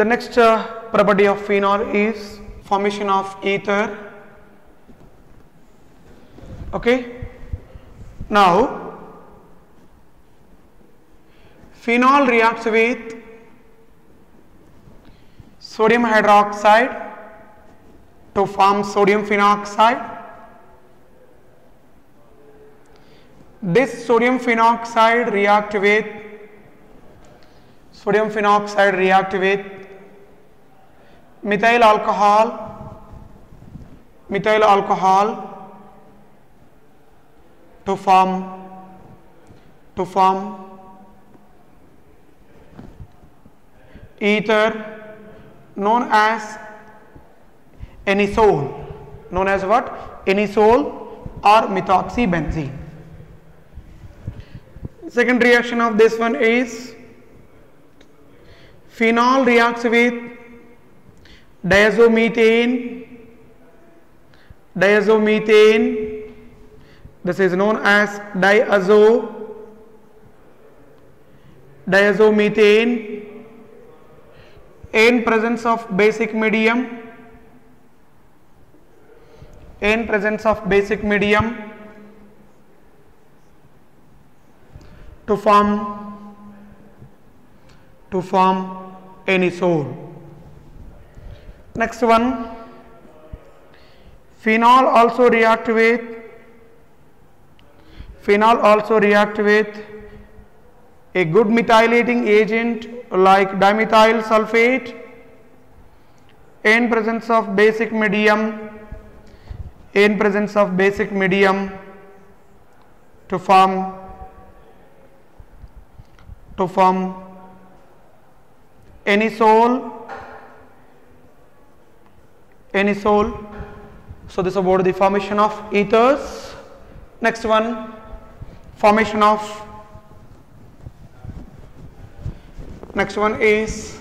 The next uh, property of phenol is formation of ether. Okay. Now, phenol reacts with sodium hydroxide to form sodium phenoxide. This sodium phenoxide react with sodium phenoxide react with methyl alcohol methyl alcohol to form to form ether known as anisole. Known as what? Anisole or methoxybenzene. Second reaction of this one is phenol reacts with diazomethane. Diazomethane. This is known as diazo. Diazomethane. In presence of basic medium. In presence of basic medium. To form to form anisole next one. Phenol also react with phenol also react with a good methylating agent like dimethyl sulfate in presence of basic medium in presence of basic medium to form to form anisole anisole so this is about the formation of ethers. Next one formation of next one is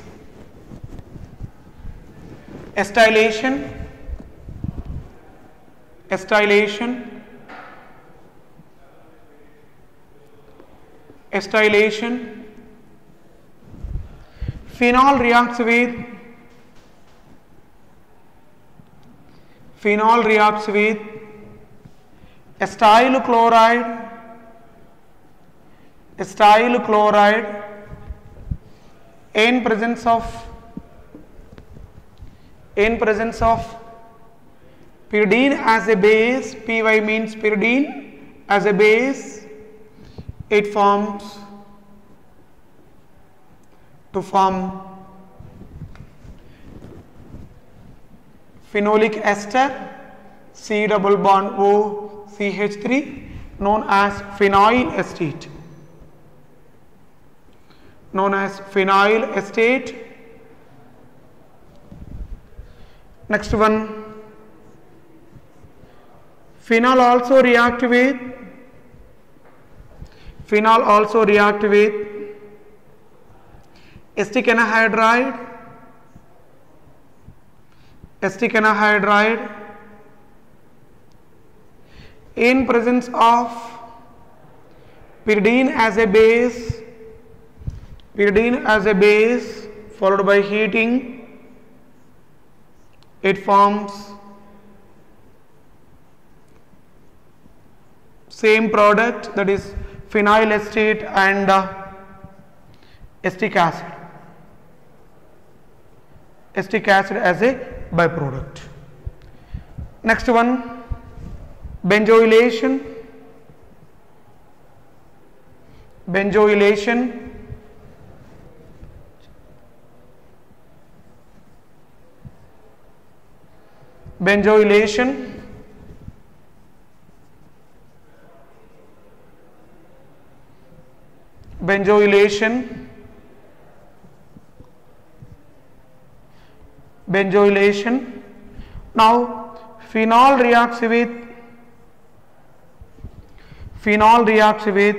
acetylation acetylation acetylation phenol reacts with phenol reacts with acyl chloride acyl chloride in presence of in presence of pyridine as a base py means pyridine as a base it forms to form phenolic ester C double bond O CH3 known as phenyl acetate known as phenyl acetate next one. Phenol also react with phenol also react with acetic anhydride acetic anhydride in presence of pyridine as a base pyridine as a base followed by heating. It forms same product that is phenyl acetate and uh, acetic acid. Acetic acid as a byproduct. Next one benzoylation. Benzoylation. Benzoylation. Benzoylation benzoylation. Now phenol reacts with phenol reacts with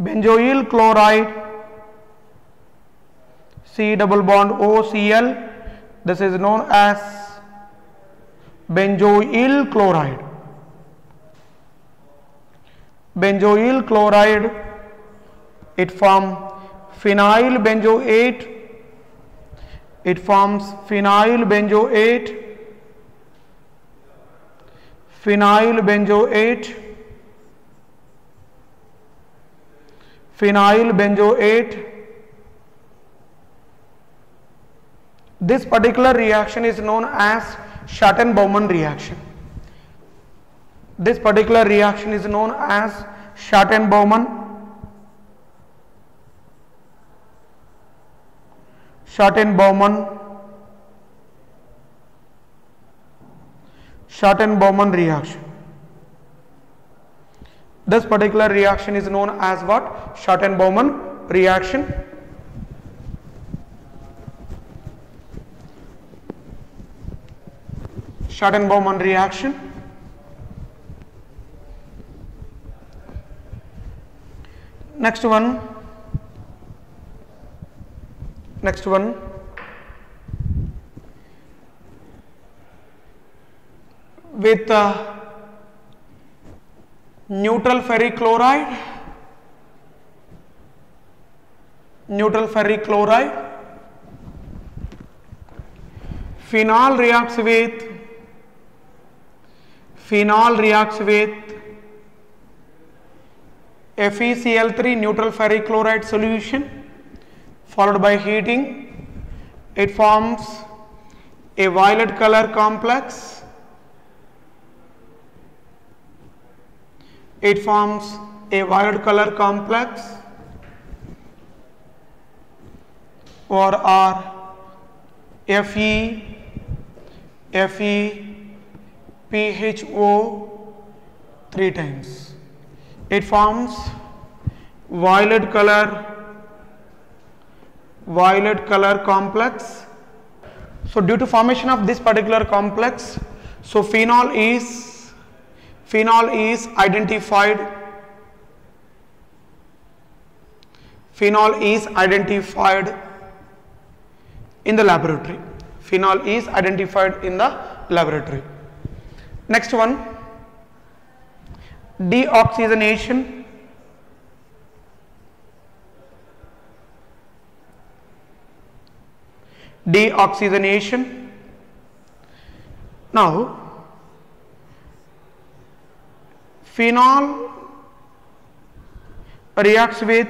benzoyl chloride C double bond OCl this is known as benzoyl chloride. Benzoyl chloride it form phenyl benzoate it forms phenyl benzoate phenyl benzoate phenyl benzoate this particular reaction is known as Schotten-Baumann reaction. This particular reaction is known as Schotten-Baumann Schotten-Baumann Schotten-Baumann reaction. This particular reaction is known as what? Schotten-Baumann reaction. Schotten-Baumann reaction. Next one. Next one. With uh, neutral ferric chloride, neutral ferric chloride, phenol reacts with phenol reacts with FeCl3 neutral ferric chloride solution followed by heating. It forms a violet color complex. It forms a violet color complex. Or R Fe Fe PHO 3 times. It forms violet color violet color complex. So due to formation of this particular complex, so phenol is phenol is identified phenol is identified in the laboratory. Phenol is identified in the laboratory. Next one deoxygenation deoxygenation. Now, phenol reacts with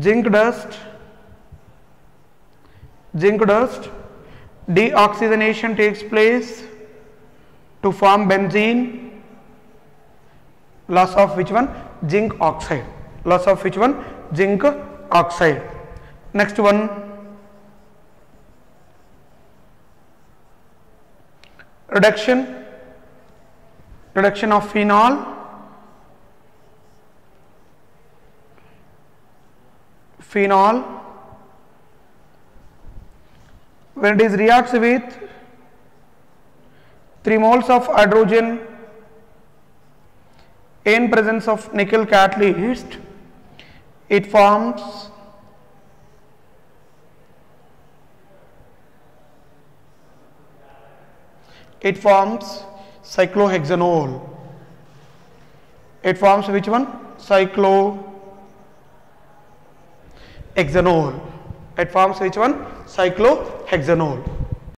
zinc dust, zinc dust, deoxygenation takes place to form benzene, loss of which one? Zinc oxide, loss of which one? Zinc oxide. Next one reduction. Reduction of phenol. Phenol. When it is reacts with 3 moles of hydrogen in presence of nickel catalyst it forms it forms cyclohexanol. It forms which one? Cyclohexanol. It forms which one? Cyclohexanol.